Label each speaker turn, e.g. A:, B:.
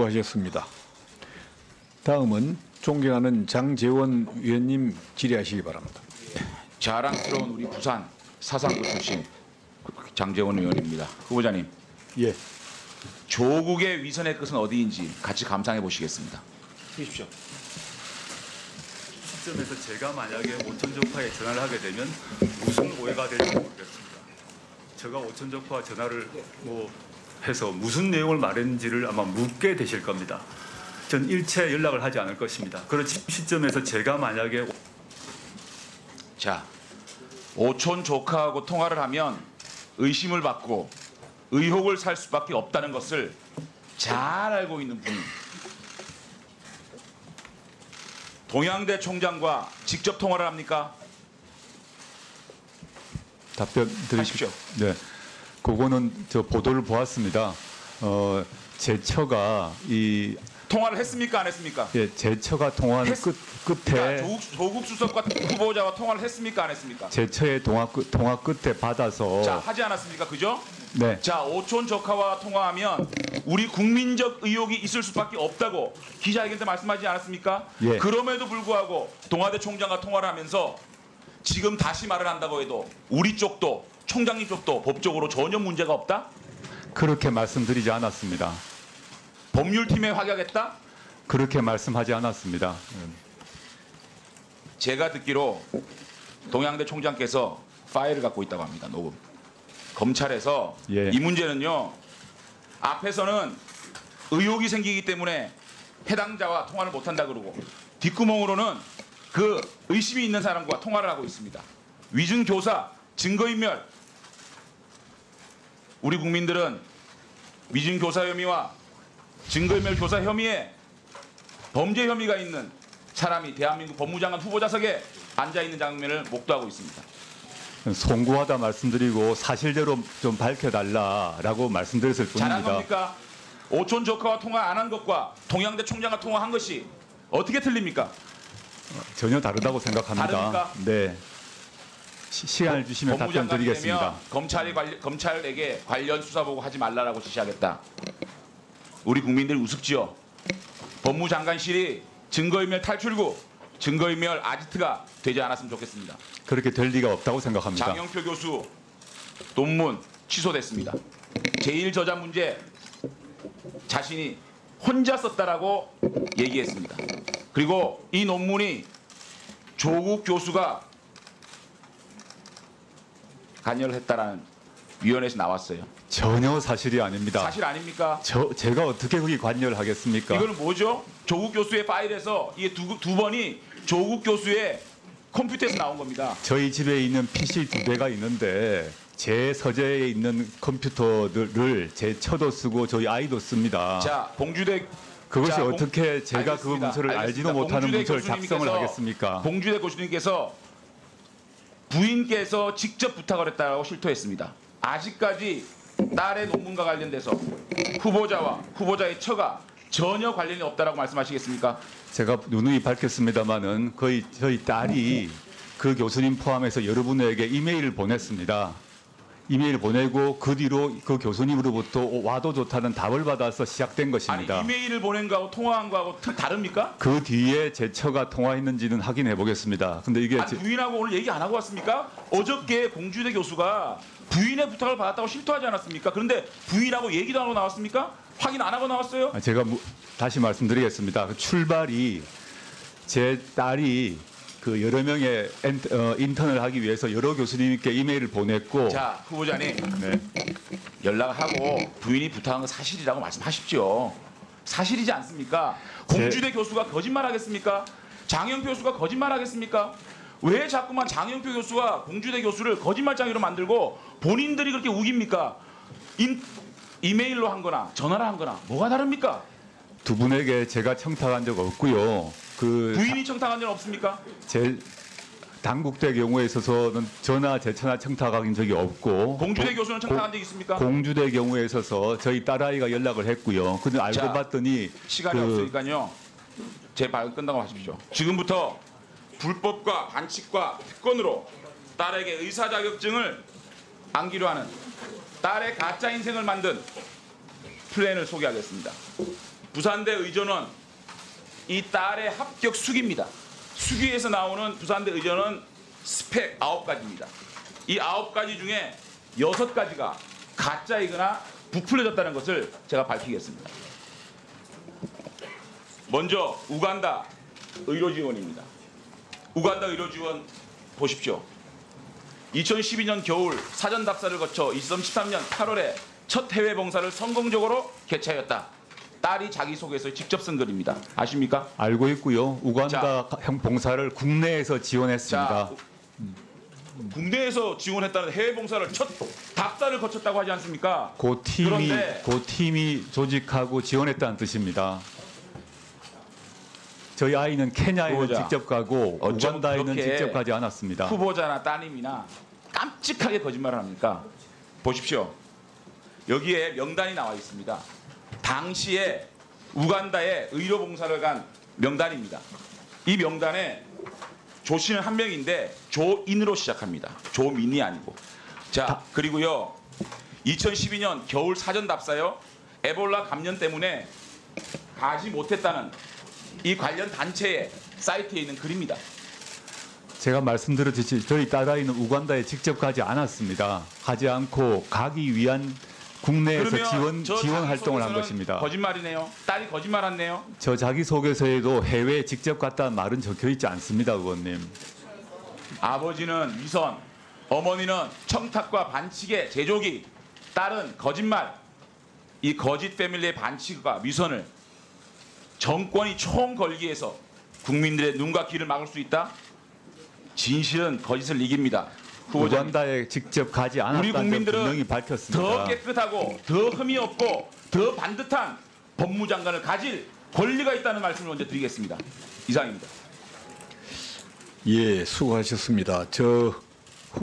A: 수고하셨습니다. 다음은 존경하는 장재원 위원님 질의하시기 바랍니다.
B: 자랑스러운 우리 부산 사상구 출신 장재원 의원입니다. 후보자님,
A: 예,
B: 조국의 위선의 끝은 어디인지 같이 감상해 보시겠습니다. 주십시오.
C: 시점에서 제가 만약에 오천적파에 전화를 하게 되면 무슨 오해가 될지 모르겠습니다. 제가 오천적파 전화를 뭐 해서 무슨 내용을 말했는지를 아마 묻게 되실 겁니다. 전 일체 연락을 하지 않을 것입니다. 그런 시점에서 제가 만약에
B: 자, 오촌 조카하고 통화를 하면 의심을 받고 의혹을 살 수밖에 없다는 것을 잘 알고 있는 분이 동양대 총장과 직접 통화를 합니까?
D: 답변 드리십시오.
B: 하십시오.
D: 네, 그거는 저 보도를 보았습니다. 어, 제처가 이
B: 통화를 했습니까? 안 했습니까?
D: 예, 제처가 통화한
B: 했-
D: 끝
B: 자,
D: 끝에
B: 조국, 조국 수석과 후보자와 통화를 했습니까? 안 했습니까?
D: 제처의 통화 끝 통화 끝에 받아서
B: 자, 하지 않았습니까? 그죠?
D: 네,
B: 자, 오촌 조카와 통화하면 우리 국민적 의혹이 있을 수밖에 없다고 기자회견 때 말씀하지 않았습니까?
D: 예.
B: 그럼에도 불구하고 동아대 총장과 통화를 하면서 지금 다시 말을 한다고 해도 우리 쪽도 총장님 쪽도 법적으로 전혀 문제가 없다?
D: 그렇게 말씀드리지 않았습니다.
B: 법률팀에 확약했다?
D: 그렇게 말씀하지 않았습니다.
B: 제가 듣기로 동양대 총장께서 파일을 갖고 있다고 합니다. 녹음. 검찰에서
D: 예.
B: 이 문제는요. 앞에서는 의혹이 생기기 때문에 해당자와 통화를 못 한다 그러고 뒷구멍으로는 그 의심이 있는 사람과 통화를 하고 있습니다. 위증 교사, 증거인멸. 우리 국민들은 위증 교사 혐의와 증거인멸 교사 혐의에 범죄 혐의가 있는 사람이 대한민국 법무장관 후보자석에 앉아 있는 장면을 목도하고 있습니다.
D: 송구하다 말씀드리고 사실대로 좀 밝혀달라라고 말씀드렸을
B: 잘한
D: 뿐입니다.
B: 겁니까? 오촌 조카와 통화 안 한 것과 동양대 총장과 통화한 것이 어떻게 틀립니까?
D: 전혀 다르다고 생각합니다.
B: 다릅니까?
D: 네. 시, 시간을 주시면 답변 드리겠습니다.
B: 검찰이 관리, 검찰에게 관련 수사 보고 하지 말라라고 지시하겠다. 우리 국민들이 우습지요. 법무장관실이 증거인멸 탈출구, 증거인멸 아지트가 되지 않았으면 좋겠습니다.
D: 그렇게 될 리가 없다고 생각합니다.
B: 장영표 교수 논문 취소됐습니다. 제1 저자 문제 자신이 혼자 썼다라고 얘기했습니다. 그리고 이 논문이 조국 교수가 관여를 했다라는 위원회에서 나왔어요.
D: 전혀 사실이 아닙니다.
B: 사실 아닙니까?
D: 저 제가 어떻게 거기 관여를 하겠습니까?
B: 이거는 뭐죠? 조국 교수의 파일에서 이게 두, 두 번이 조국 교수의 컴퓨터에서 나온 겁니다.
D: 저희 집에 있는 PC 두 대가 있는데 제 서재에 있는 컴퓨터들을 제 처도 쓰고 저희 아이도 씁니다.
B: 자, 봉주대
D: 그것이
B: 자, 봉-
D: 어떻게 제가 그
B: 알겠습니다.
D: 문서를 알지도. 못하는 문서를 작성을 하겠습니까?
B: 봉주대 교수님께서 부인께서 직접 부탁을 했다고 실토했습니다. 아직까지 딸의 논문과 관련돼서 후보자와 후보자의 처가 전혀 관련이 없다라고 말씀하시겠습니까?
D: 제가 누누이 밝혔습니다마는 거의 저희 딸이 그 교수님 포함해서 여러분에게 이메일을 보냈습니다. 이메일 보내고 그 뒤로 그 교수님으로부터 와도 좋다는 답을 받아서 시작된
B: 아니
D: 것입니다.
B: 이메일을 보낸 거하고 통화한 거하고 다- 다릅니까?
D: 그 뒤에 제 처가 통화했는지는 확인해 보겠습니다. 근데 이게
B: 아니,
D: 제-
B: 부인하고 오늘 얘기 안 하고 왔습니까? 어저께 공주대 교수가 부인의 부탁을 받았다고 실토하지 않았습니까? 그런데 부인하고 얘기도 안 하고 나왔습니까? 확인 안 하고 나왔어요?
D: 아, 제가 무- 다시 말씀드리겠습니다. 그 출발이 제 딸이 그 여러 명의 엔- 어, 인턴을 하기 위해서 여러 교수님께 이메일을 보냈고
B: 자 후보자님
D: 네.
B: 연락하고 부인이 부탁한 건 사실이라고 말씀하십시오. 사실이지 않습니까? 공주대 교수가 거짓말하겠습니까? 장영표 교수가 거짓말하겠습니까? 왜 자꾸만 장영표 교수와 공주대 교수를 거짓말장애로 만들고 본인들이 그렇게 우깁니까? 인, 이메일로 한 거나 전화를 한 거나 뭐가 다릅니까?
D: 두 분에게 제가 청탁한 적 없고요. 그
B: 부인이 청탁한 적 없습니까?
D: 제 당국대 경우에 있어서는 전화 제천화 청탁한 적이 없고
B: 공주대
D: 고-
B: 교수는 청탁한 적 있습니까?
D: 공주대 경우에 있어서 저희 딸아이가 연락을 했고요. 근데 알고
B: 자,
D: 봤더니
B: 시간이
D: 그-
B: 없으니까요. 제 발언 끝나고 하십시오. 지금부터 불법과 반칙과 특권으로 딸에게 의사 자격증을 안기로 하는 딸의 가짜 인생을 만든 플랜을 소개하겠습니다. 부산대 의전원 이 딸의 합격 수기입니다. 수기에서 나오는 부산대 의전원 스펙 9가지입니다. 이 9가지 중에 6가지가 가짜이거나 부풀려졌다는 것을 제가 밝히겠습니다. 먼저 우간다 의료 지원입니다. 우간다 의료 지원 보십시오. 2012년 겨울 사전 답사를 거쳐 2013년 8월에 첫 해외 봉사를 성공적으로 개최하였다. 딸이 자기소개서에 직접 쓴 글입니다. 아십니까?
D: 알고 있고요. 우간다 형 봉사를 국내에서 지원했습니다.
B: 자, 국내에서 지원했다는 해외 봉사를 첫 답사를 거쳤다고 하지 않습니까?
D: 그 팀이
B: 그
D: 팀이 조직하고 지원했다는 뜻입니다. 저희 아이는 케냐에는
B: 후보자.
D: 직접 가고
B: 어쩜
D: 우간다에는 직접 가지 않았습니다.
B: 후보자나 따님이나 깜찍하게 거짓말을 합니까? 보십시오. 여기에 명단이 나와 있습니다. 당시에 우간다에 의료 봉사를 간 명단입니다. 이 명단에 조 씨는 한 명인데 조인으로 시작합니다. 조민이 아니고. 자, 그리고요. 2012년 겨울 사전 답사요. 에볼라 감염 때문에 가지 못했다는 이 관련 단체의 사이트에 있는 글입니다.
D: 제가 말씀드렸듯이 저희 딸아이는 우간다에 직접 가지 않았습니다. 가지 않고 가기 위한 국내에서 지원
B: 저
D: 지원 활동을 한 것입니다.
B: 거짓말이네요. 딸이 거짓말했네요.
D: 저 자기 소개서에도 해외에 직접 갔다는 말은 적혀 있지 않습니다, 의원님.
B: 아버지는 위선, 어머니는 청탁과 반칙의 제조기, 딸은 거짓말. 이 거짓 패밀리의 반칙과 위선을 정권이 총 걸기해서 국민들의 눈과 귀를 막을 수 있다. 진실은 거짓을 이깁니다. 후보자님.
D: 우간다에 직접 가지 않았다는 점
B: 국민들은
D: 분명히
B: 더
D: 밝혔습니다.
B: 깨끗하고 더 흠이 없고 더 반듯한 법무장관을 가질 권리가 있다는 말씀을 먼저 드리겠습니다. 이상입니다.
A: 예, 수고하셨습니다. 저